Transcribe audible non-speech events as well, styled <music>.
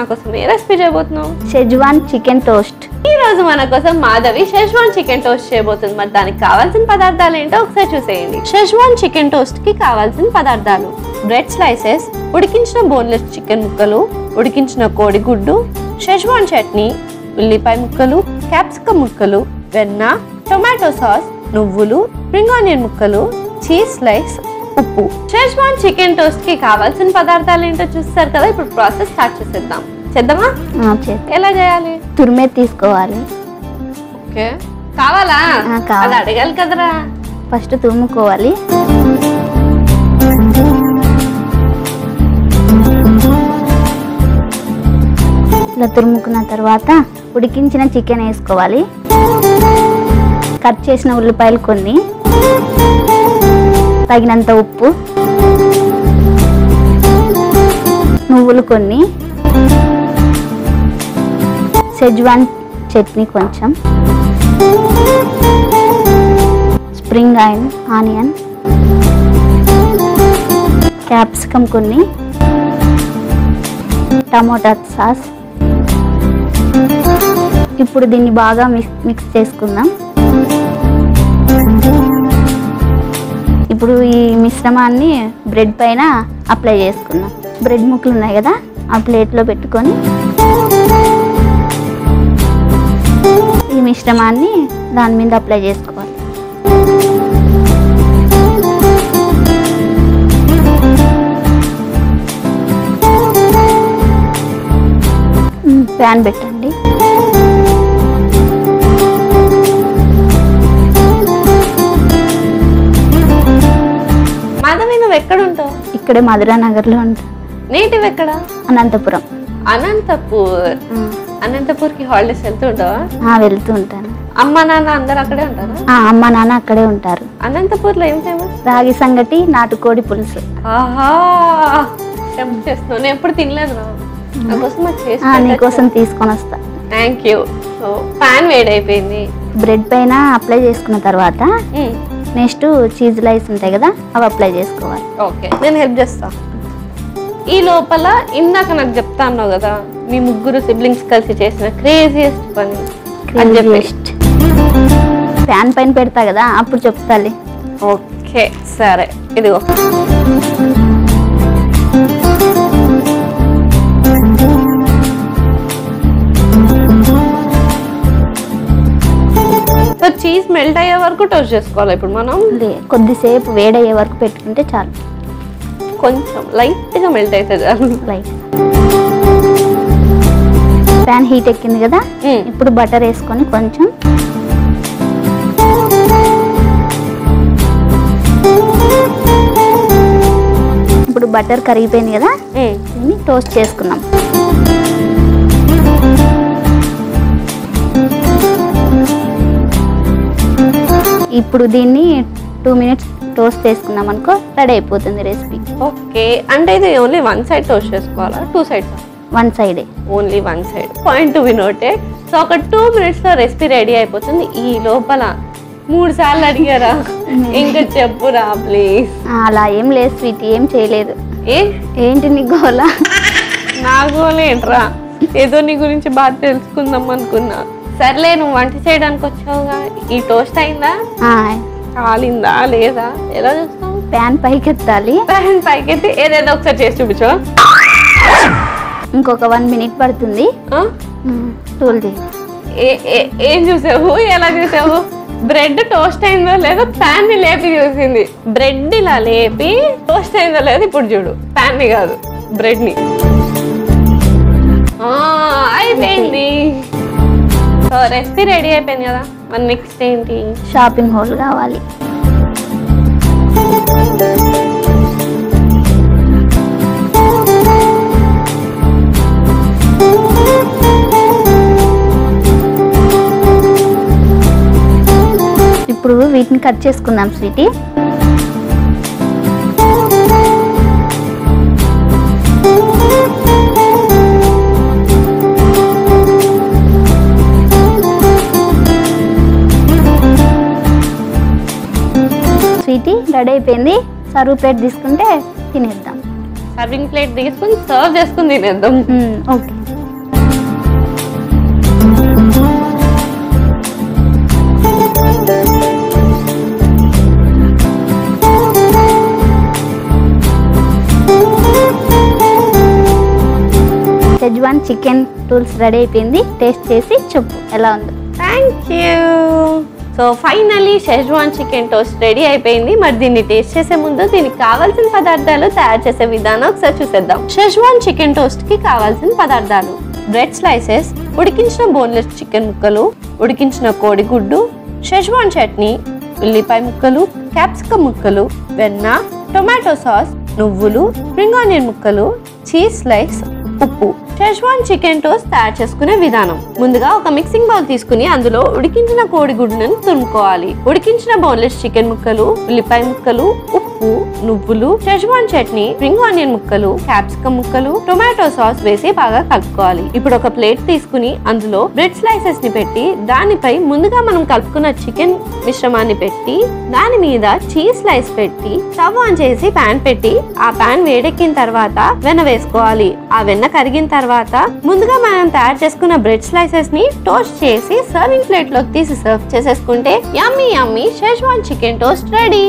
నా కోసం ఏ రెసిపీ చేయబోతున్నావు? షెజ్వాన్ చికెన్ టోస్ట్ ఈ రోజు మన కోసం మాధవి షెజ్వాన్ చికెన్ టోస్ట్ చేయబోతుంది. మరి దానికి కావాల్సిన పదార్థాలు ఏంటో ఒకసారి చూసేయండి. షెజ్వాన్ చికెన్ టోస్ట్కి కావాల్సిన పదార్థాలు. బ్రెడ్ స్లైసెస్ ఉడికించిన బోన్లెస్ చికెన్ ముక్కలు ఉడికించిన కోడిగుడ్డు షెజ్వాన్ చట్నీ ఉల్లిపాయ ముక్కలు క్యాప్సికమ్ ముక్కలు వెన్న టొమాటో సాస్ నువ్వులు స్ప్రింగ్ ఆనియన్ ముక్కలు చీజ్ స్లైస్ ఉప్పు. షెజ్వాన్ చికెన్ టోస్ట్కి కావాల్సిన పదార్థాలు ఏంటో చూస్తారు కదా ఇప్పుడు ప్రాసెస్ స్టార్ట్ చేసేద్దాం. చేద్దామా. ఎలా చేయాలి? తురిమే తీసుకోవాలి. ఓకే. కావాలా. అది అడగాలి కదరా. ఫస్ట్ తురుముకోవాలి. ఇలా తురుముకున్న తర్వాత ఉడికించిన చికెన్ వేసుకోవాలి. కట్ చేసిన ఉల్లిపాయలు కొన్ని. తగినంత ఉప్పు నువ్వులు కొన్ని సెజ్వాన్ చట్నీ కొంచెం స్ప్రింగ్ ఆయిల్ ఆనియన్ క్యాప్సికమ్ కొన్ని టమోటా సాస్. ఇప్పుడు దీన్ని బాగా మిక్స్ మిక్స్ చేసుకుందాం. ఇప్పుడు ఈ మిశ్రమాన్ని బ్రెడ్ పైన అప్లై చేసుకుందాం. బ్రెడ్ ముక్కలు ఉన్నాయి కదా ఆ ప్లేట్లో పెట్టుకొని ఈ మిశ్రమాన్ని దాని మీద అప్లై చేసుకోవాలి. ప్యాన్ పెట్టండి. ఇక్కడే మధురా నగర్లో ఉంటుంది నేటివ్ ఎక్కడ? అనంతపురం. అనంతపూర్. అనంతపూర్కి హాలిడేస్ వెళ్తూ ఉంటావా? ఆ, వెళ్తూ ఉంటాను. అమ్మ నాన్న అందరు అక్కడే ఉంటారా? ఆ, అమ్మ నాన్న అక్కడే ఉంటారు. అనంతపూర్లో ఏం ఫేమస్? రాగి సంగటి నాటుకోడి పులుసు. ఆహా! టెంప్ చేస్తున్నావు నేను ఎప్పుడు తినలేదు రా. నా కోసం అది చేసి ఆ, నీకోసం తీసుకొని వస్తా. థ్యాంక్ యూ సో పాన్ వేడైపోయింది. బ్రెడ్ పైన అప్లై చేసుకున్న తర్వాత నెక్స్ట్ చీజ్ లైస్ ఉంటాయి కదా అవి అప్లై చేసుకోవాలి. ఓకే నేను హెల్ప్ చేస్తా. ఈ లోపల ఇందాక నాకు చెప్తా అన్నావు కదా మీ ముగ్గురు సిబ్లింగ్స్ కలిసి చేసిన క్రేజియస్ట్ పని అని చెప్పేసి ఫ్యాన్ పైన పెడతా కదా అప్పుడు చెప్తాలి. ఓకే సరే ఇదిగో. చీజ్ మెల్ట్ అయ్యే వరకు టోస్ట్ చేసుకోవాలి. ఇప్పుడు మనం కొద్దిసేపు వేడయ్యే వరకు పెట్టుకుంటే చాలు. కొంచెం లైట్గా మెల్ట్ అవుతుంది లైట్ ప్యాన్ హీట్ ఎక్కింది కదా? మ్మ్. ఇప్పుడు బటర్ వేసుకొని కొంచెం ఇప్పుడు బటర్ కరిగిపోయింది కదా? మ్మ్. దీన్ని టోస్ట్ చేసుకుందాం ఇప్పుడు దీన్ని టూ మినిట్స్ టోస్ట్ చేసుకున్నాం అనుకో రెడీ అయిపోతుంది రెసిపీ ఓకే అంటే ఇది ఓన్లీ వన్ సైడ్ టోస్ట్ చేసుకోవాలా? టూ సైడ్స్ వన్ సైడే only one side point to వినోటే. So ఒక టూ మినిట్స్లో రెసిపీ రెడీ అయిపోతుంది. ఈ లోపల మూడు సార్లు అడిగారా? <laughs> ఇంకా చెప్పురా ప్లీజ్ అలా ఏం లేదు స్వీట్ ఏం చేయలేదు. ఏ? ఏంటి నీ గోలా? నాకు ఏంట్రా ఏదో నీ గురించి బాగా తెలుసుకుందాం అనుకున్నా. సర్లే నువ్వు వంట చేయడానికి వచ్చావుగా. ఈ టోస్ట్ అయిందా? కాలిందా లేదా? ఎలా చూస్తావు? ప్యాన్ పైకి ఎత్తాలి ప్యాన్ పైకెత్తి ఏదేదో ఒకసారి చేసి చూపించు. ఇంకొక వన్ మినిట్ పడుతుంది. ఏ- చూసావు? ఎలా చూసావు? బ్రెడ్ టోస్ట్ అయిందో లేదో? ప్యాన్ని లేపి చూసింది. బ్రెడ్ ఇలా లేపి టోస్ట్ అయిందో లేదో ఇప్పుడు చూడు. ప్యాన్ని కాదు బ్రెడ్ని అయిపోయింది. సో రెసిపీ రెడీ అయిపోయింది కదా. మరి నెక్స్ట్ ఏంటి? షాపింగ్ హాల్ కావాలి. ఇప్పుడు వీటిని కట్ చేసుకుందాం స్వీటీ రెడీ అయిపోయింది. సర్వ్ ప్లేట్ తీసుకుంటే తినేద్దాం. సర్వింగ్ ప్లేట్ తీసుకుని సర్వ్ చేసుకుని తినేద్దాం. Okay. Schezwan chicken tools ready అయిపోయింది. టేస్ట్ చేసి చెప్పు ఎలా ఉందో. Thank you so finally Schezwan chicken toast ready అయిపోయింది. మరి దీన్ని టేస్ట్ చేసే ముందు దీనికి కావాల్సిన పదార్థాలు తయారు చేసే విధానం ఒకసారి చూసేద్దాం. షెజ్వాన్ చికెన్ టోస్ట్కి కావాల్సిన పదార్థాలు. బ్రెడ్ స్లైసెస్ ఉడికించిన బోన్లెస్ చికెన్ ముక్కలు ఉడికించిన కోడిగుడ్డు షెజ్వాన్ చట్నీ ఉల్లిపాయ ముక్కలు క్యాప్సికమ్ ముక్కలు వెన్న టొమాటో సాస్ నువ్వులు స్ప్రింగ్ ఆనియన్ ముక్కలు చీజ్ స్లైస్ ఉప్పు. షెజ్వాన్ చికెన్ టోస్ట్ తయారు చేసుకునే విధానం. ముందుగా ఒక మిక్సింగ్ బౌల్ తీసుకుని అందులో ఉడికించిన కోడిగుడ్డును తురుముకోవాలి. ఉడికించిన బౌన్లెస్ చికెన్ ముక్కలు ఉల్లిపాయ ముక్కలు ఉప్పు నువ్వులు షెజ్వాన్ చట్నీ స్ప్రింగ్ ఆనియన్ ముక్కలు క్యాప్సికమ్ ముక్కలు టొమాటో సాస్ వేసి బాగా కలుపుకోవాలి. ఇప్పుడు ఒక ప్లేట్ తీసుకుని అందులో బ్రెడ్ స్లైసెస్ని పెట్టి దానిపై ముందుగా మనం కలుపుకున్న చికెన్ మిశ్రమాన్ని పెట్టి దాని మీద చీజ్ స్లైస్ పెట్టి స్టవ్ ఆన్ చేసి పాన్ పెట్టి ఆ పాన్ వేడెక్కిన తర్వాత వెన్న వేసుకోవాలి. ఆ వెన్న కరిగిన తర్వాత ముందుగా మనం తయారు చేసుకున్న బ్రెడ్ స్లైసెస్ని టోస్ట్ చేసి సర్వింగ్ ప్లేట్లోకి తీసి సర్వ్ చేసేసుకుంటే yummy yummy Schezwan chicken toast ready